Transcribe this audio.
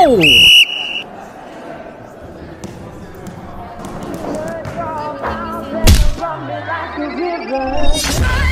Gol! Run me like a river.